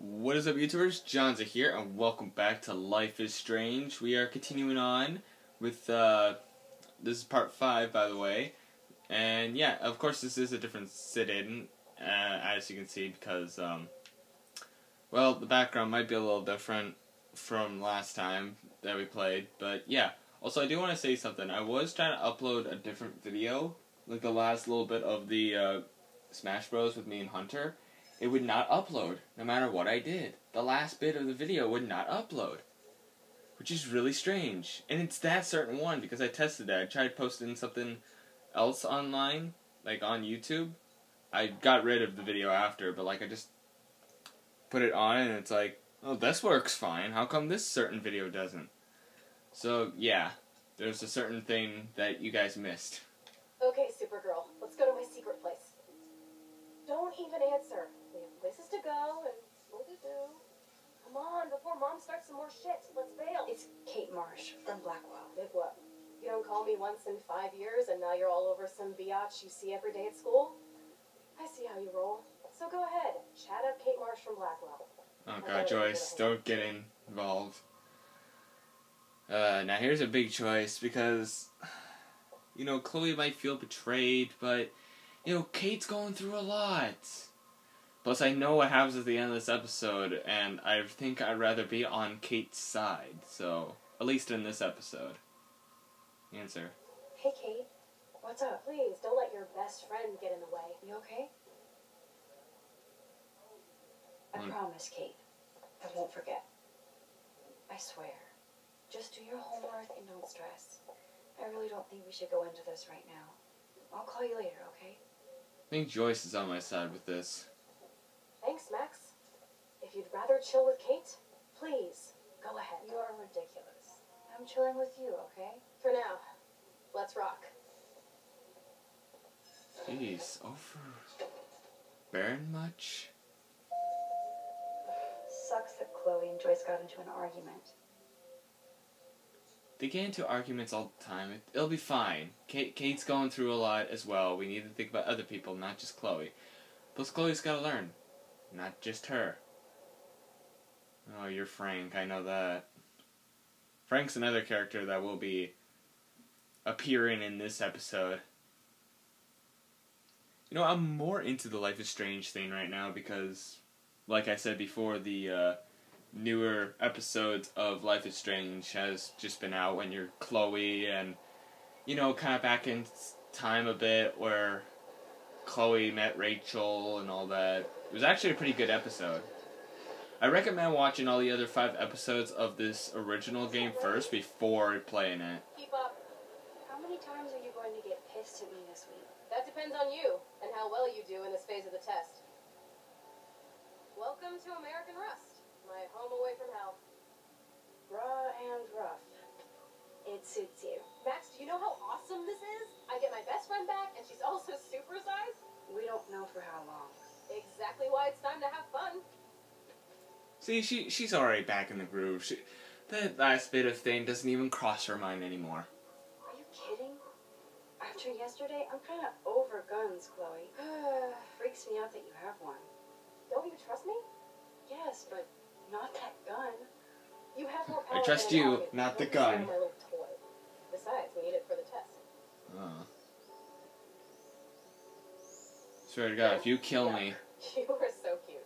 What is up, YouTubers? Johnzza here, and welcome back to Life is Strange. We are continuing on with, uh, this is part 5, by the way. And yeah, of course, this is a different sit in, uh, as you can see, because, um, well, the background might be a little different from last time that we played, but yeah. Also, I do want to say something. I was trying to upload a different video, like the last little bit of the, uh, Smash Bros. with me and Hunter it would not upload no matter what I did. The last bit of the video would not upload. Which is really strange. And it's that certain one because I tested that. I tried posting something else online, like on YouTube. I got rid of the video after, but like I just put it on and it's like, oh, this works fine. How come this certain video doesn't? So, yeah. There's a certain thing that you guys missed. Okay, Supergirl, let's go to my secret place. Don't even answer. We have places to go and school to do. Come on, before Mom starts some more shit. Let's bail. It's Kate Marsh from Blackwell. Big what? You don't call me once in five years and now you're all over some biatch you see every day at school? I see how you roll. So go ahead. Chat up Kate Marsh from Blackwell. Oh god, Joyce, don't get involved. Uh, now here's a big choice because, you know, Chloe might feel betrayed, but, you know, Kate's going through a lot. Plus, I know what happens at the end of this episode, and I think I'd rather be on Kate's side, so, at least in this episode. Answer. Hey, Kate. What's up? Please, don't let your best friend get in the way. You okay? I promise, Kate. I won't forget. I swear. Just do your homework and don't stress. I really don't think we should go into this right now. I'll call you later, okay? I think Joyce is on my side with this. Thanks, Max. If you'd rather chill with Kate, please, go ahead. You are ridiculous. I'm chilling with you, okay? For now, let's rock. Jeez, over. Baron much? Sucks that Chloe and Joyce got into an argument. They get into arguments all the time. It, it'll be fine. Kate, Kate's going through a lot as well. We need to think about other people, not just Chloe. Plus, Chloe's got to learn, not just her. Oh, you're Frank. I know that. Frank's another character that will be appearing in this episode. You know, I'm more into the Life is Strange thing right now because, like I said before, the uh, newer episodes of Life is Strange has just been out when you're Chloe and you know kind of back in time a bit where Chloe met Rachel and all that. It was actually a pretty good episode. I recommend watching all the other five episodes of this original game first before playing it. Keep up. How many times are you going to get pissed at me this week? That depends on you and how well you do in this phase of the test. Welcome to American Rust, my home away from hell. Raw and rough. It suits you. Max, do you know how awesome this is? I get my best friend back, and she's also supersized. We don't know for how long. Exactly why it's time to have fun. See, she she's already back in the groove. She, that last bit of thing doesn't even cross her mind anymore. Are you kidding? After yesterday, I'm kind of over guns, Chloe. Freaks me out that you have one. Don't you trust me? Yes, but not that gun. You have more I trust than you, army. not the Don't be scared gun. of My little toy. Besides, we need it for the test. Uh. Swear to God, if you kill me, You were so cute.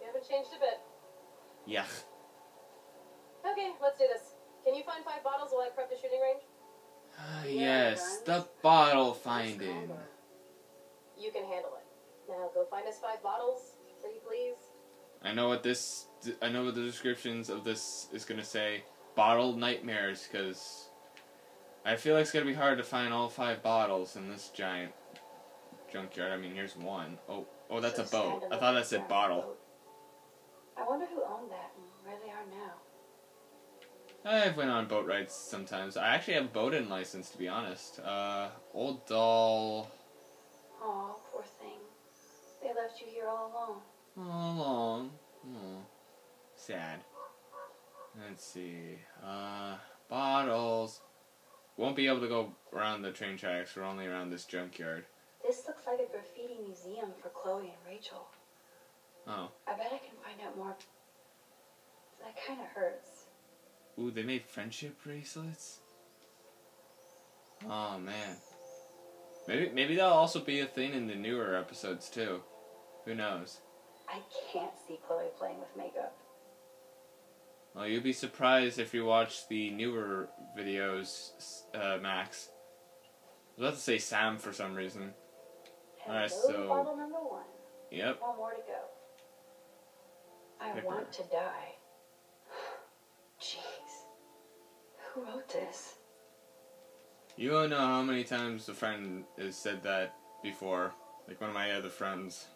You haven't changed a bit. yeah. Okay, let's do this. Can you find five bottles while I prep the shooting range? Ah, yes, the bottle finding. You can handle it. Now go find us five bottles, pretty please. I know what this. I know what the descriptions of this is gonna say. Bottled nightmares, because I feel like it's gonna be hard to find all five bottles in this giant junkyard. I mean, here's one. Oh, oh, that's a boat. I thought that said bottle. boat. I wonder who owned that and where they are now. I've went on boat rides sometimes. I actually have a boating license, to be honest. Uh, old doll. Aw, poor thing. They left you here all alone. All along. Oh, sad. Let's see. Uh, bottles. Won't be able to go around the train tracks. We're only around this junkyard. This looks like a graffiti museum for Chloe and Rachel. Oh. I bet I can find out more. That kind of hurts. Ooh, they made friendship bracelets. Oh man. Maybe maybe that'll also be a thing in the newer episodes too. Who knows? I can't see Chloe playing with makeup. Well, you'd be surprised if you watch the newer videos, uh, Max. I was about to say Sam for some reason. Alright, so- bottle number one. Yep. One more to go. I Picker. want to die. Jeez. Who wrote this? You don't know how many times a friend has said that before. Like one of my other friends.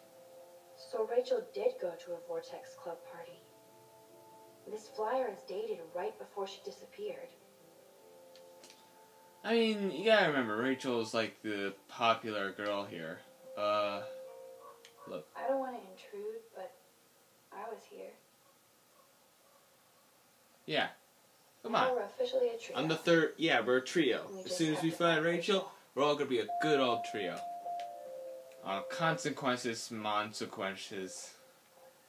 So Rachel did go to a Vortex Club party. This flyer is dated right before she disappeared. I mean, you gotta remember, Rachel's like the popular girl here. Uh, look. I don't want to intrude, but I was here. yeah. Come Now on. we're officially a trio. I'm the third. Yeah, we're a trio. We As soon as we find find Rachel, we're all gonna be a good old trio. Uh, consequences, consequences.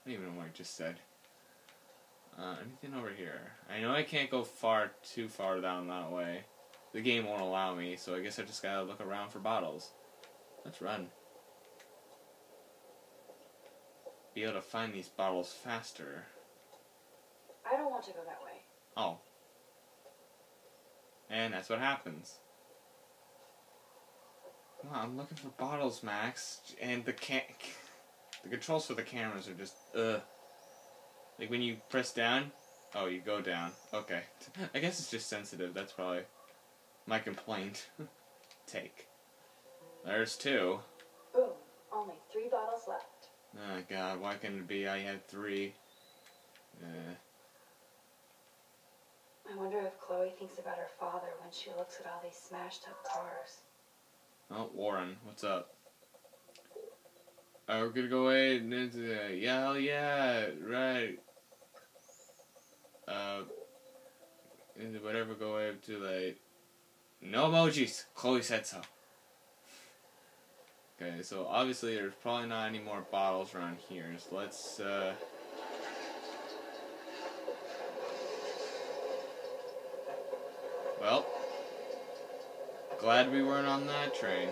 I don't even know what I just said. Uh, anything over here? I know I can't go far too far down that way. The game won't allow me, so I guess I just gotta look around for bottles. Let's run. Be able to find these bottles faster. I don't want to go that way. Oh. And that's what happens. Come on, I'm looking for bottles, Max. And the can the controls for the cameras are just ugh. Like when you press down, oh, you go down. Okay. I guess it's just sensitive. That's probably my complaint. Take. There's two. Boom. Only three bottles left. Oh god, why couldn't it be I had three? Uh, I wonder if Chloe thinks about her father when she looks at all these smashed up cars. Oh, Warren, what's up? Oh, we're gonna go away and into the yeah, hell yeah, right. Uh, whatever, go away too late. No emojis. Chloe said so. Okay, so obviously there's probably not any more bottles around here. So let's uh. Well, glad we weren't on that train.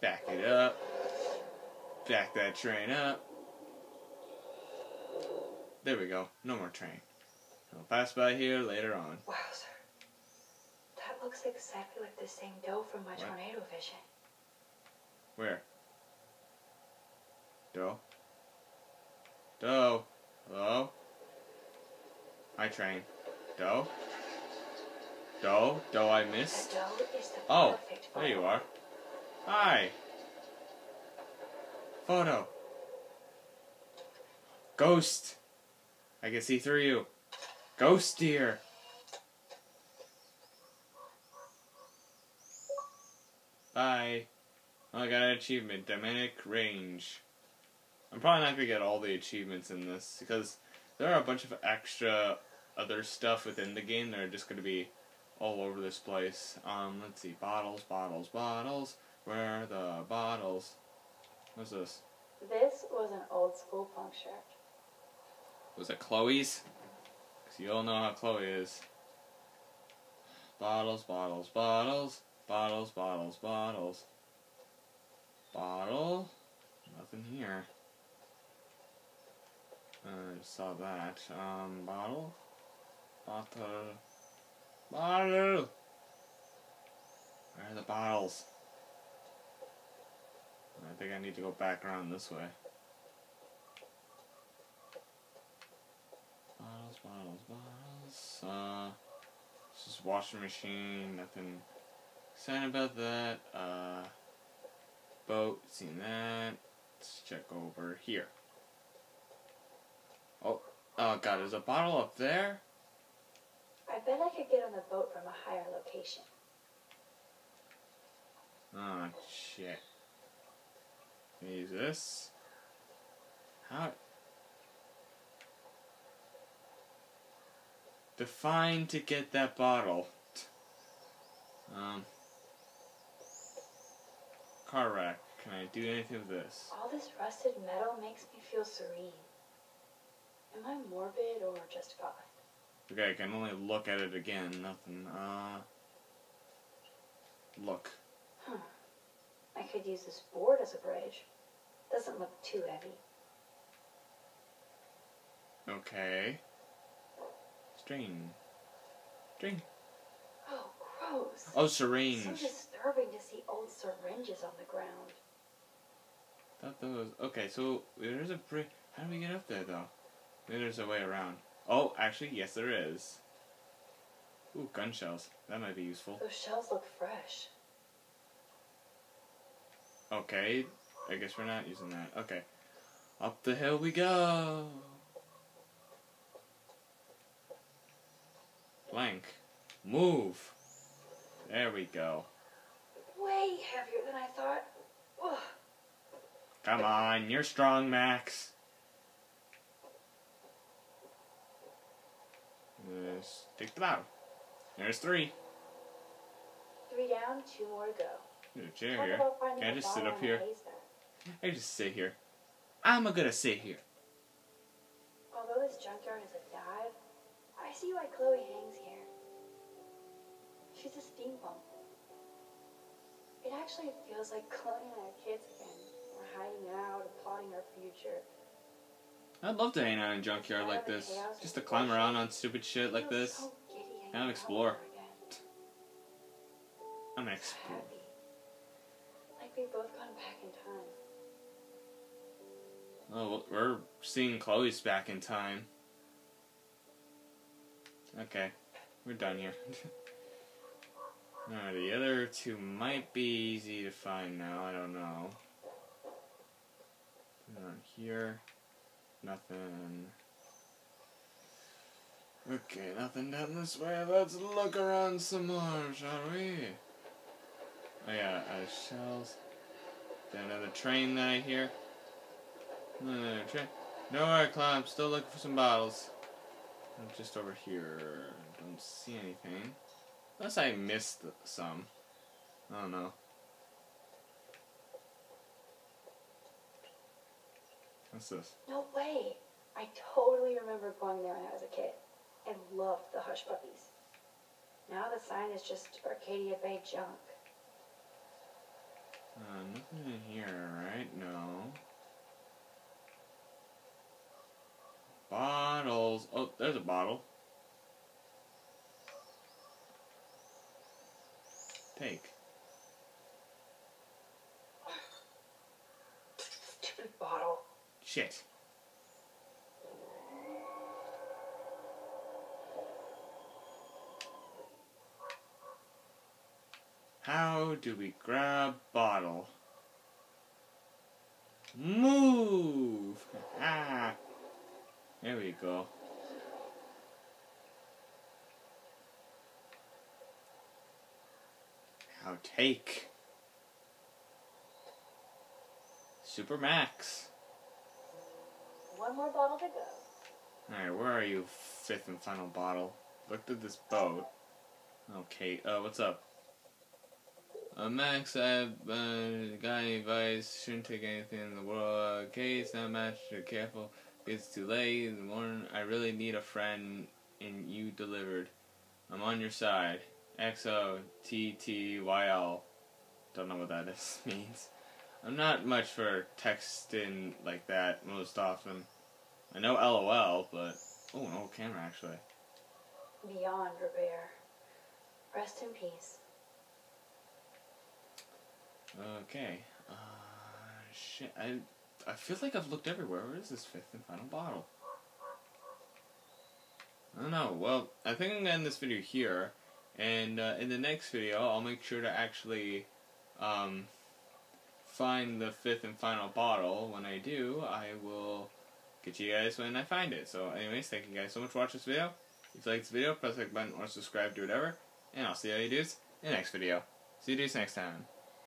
Back it up. Back that train up. There we go. No more train. I'll pass by here later on. Wow, sir. That looks exactly like the same doe from my What? tornado vision. Where? Doe? Doe? Hello? Hi, train. Doe? Doe? Doe I missed? doe is the Oh, There you are. Hi. Photo. Ghost. I can see through you. Ghost deer. Bye. Oh, I got an achievement. Dominic Range. I'm probably not gonna get all the achievements in this because there are a bunch of extra other stuff within the game that are just gonna be all over this place. Um, let's see. Bottles, bottles, bottles. Where are the bottles? What's this? This was an old school punk shirt. Was it Chloe's? Because you all know how Chloe is. Bottles, bottles, bottles. Bottles, bottles, bottles. Bottle? Nothing here. I saw that. Um, bottle? Bottle. Bottle! Where are the bottles? I think I need to go back around this way. Bottles, bottles, bottles. Uh, it's just washing machine. Nothing exciting about that. Uh, boat. Seen that. Let's check over here. Oh, oh God! There's a bottle up there. I bet I could get on the boat from a higher location. Oh shit. Can use this? How? Define to get that bottle. Um. Car wreck. Can I do anything with this? All this rusted metal makes me feel serene. Am I morbid or just goth? Okay, I can only look at it again. Nothing. Uh. Look. Huh. I could use this board as a bridge. Doesn't look too heavy. Okay. String. String. Oh, gross. Oh, syringe. so disturbing to see old syringes on the ground. Thought those. Okay, so there's a bridge. How do we get up there though? Maybe there's a way around. Oh, actually, yes, there is. Ooh, gun shells. That might be useful. Those shells look fresh. Okay, I guess we're not using that. Okay. Up the hill we go. Blank. Move. There we go. Way heavier than I thought. Ugh. Come on, you're strong, Max. Let's take them out. There's three. Three down, two more to go. There's a chair here. Can I just sit up here? I just sit here. I'm gonna sit here. Although this junkyard is a dive, I see why Chloe hangs here. She's a steampunk. It actually feels like Chloe and our kids again. We're hiding out and plotting our future. I'd love to hang out in a junkyard like this. Just to climb around on stupid shit like this. so giddy hanging Kind of out explore. with her again. I'm explore. Like we've both gone back in time. Oh, we're seeing Chloe's back in time. Okay, we're done here. Alright, the other two might be easy to find now. I don't know. Not here. Nothing. Okay, nothing down this way. Let's look around some more, shall we? Oh yeah, uh, shells. Got another train that I hear. Another train. Nowhere, climb. Still looking for some bottles. I'm just over here. Don't see anything. Unless I missed some. I don't know. What's this? No way! I totally remember going there when I was a kid and loved the Hush Puppies. Now the sign is just Arcadia Bay junk. Uh, nothing in here, right? No. Bottles. Oh, there's a bottle. Take. Stupid bottle. Shit. How do we grab bottle? Move! Ah! There we go. Now take. Super Max. One more bottle to go. Alright, where are you, fifth and final bottle? Looked at this boat. Okay, uh, what's up? Uh, Max, I have, uh, got any advice? Shouldn't take anything in the world. Okay, it's not much. Be careful. It's too late in the morning. I really need a friend, and you delivered. I'm on your side. X O T T Y L. Don't know what that is, means. I'm not much for texting like that most often. I know LOL, but oh, an old camera actually. Beyond repair. Rest in peace. Okay. Uh, shit. I I feel like I've looked everywhere. Where is this fifth and final bottle? I don't know. Well, I think I'm gonna end this video here, and uh, in the next video, I'll make sure to actually um, find the fifth and final bottle. When I do, I will get you guys when I find it. So, anyways, thank you guys so much for watching this video. If you like this video, press the like button or subscribe, do whatever, and I'll see you dudes in the next video. See you dudes next time.